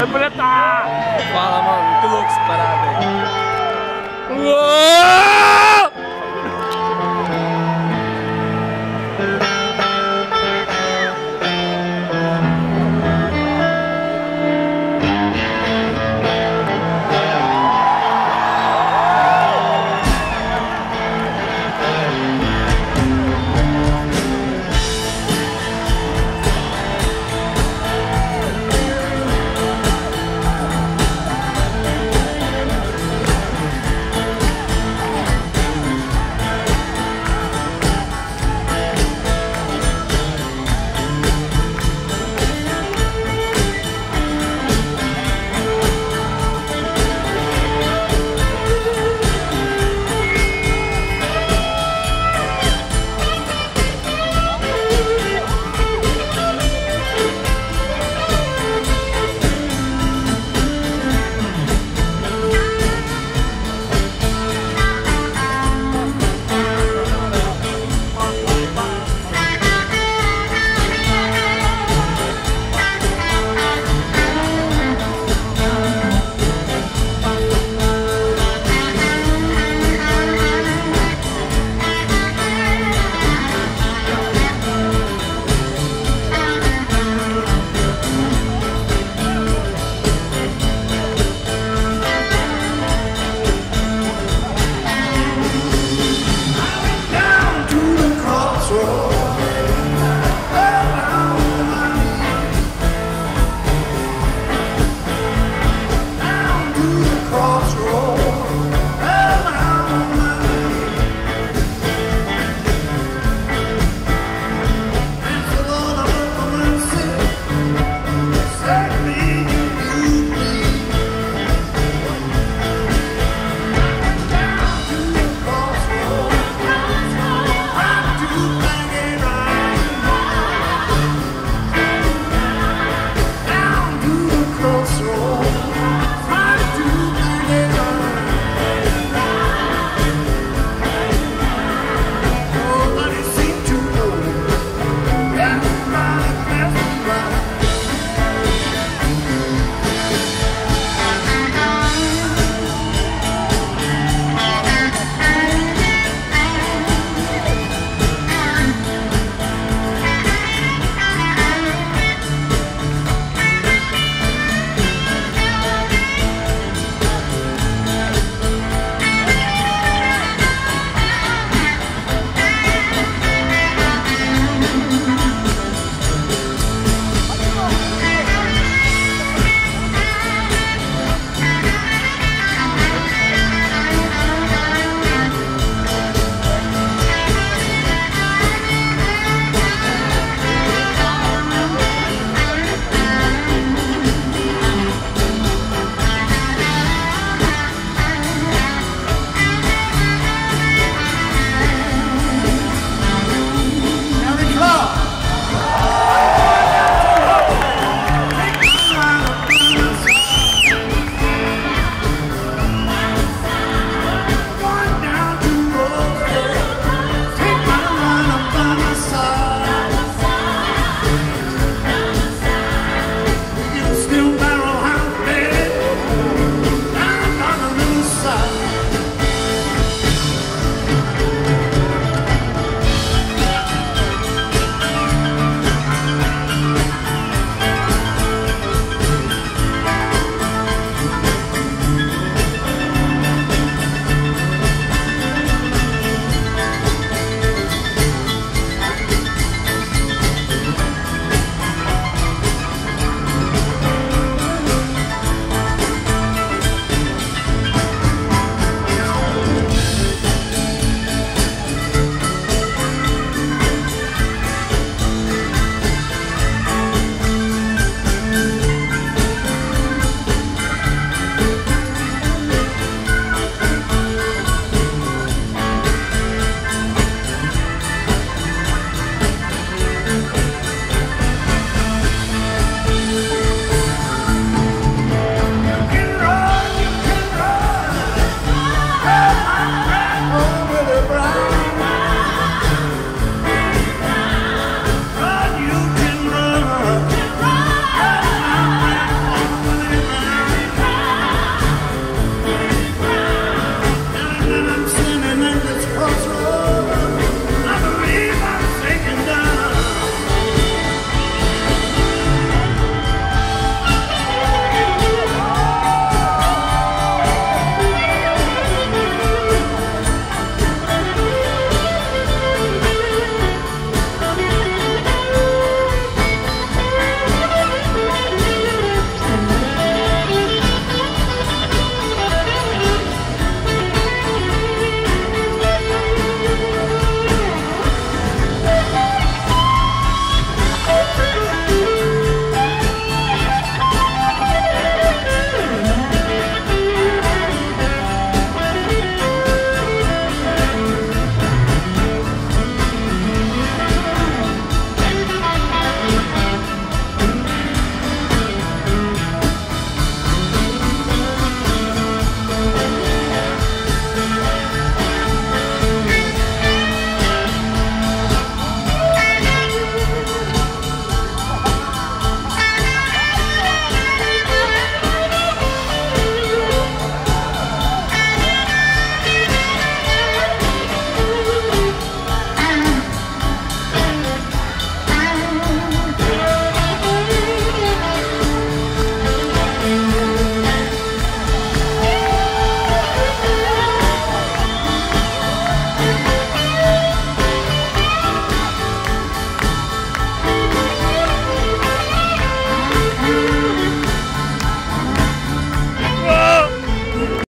É preta! Tá. Fala, mano, muito louco esse parada aí. Uou!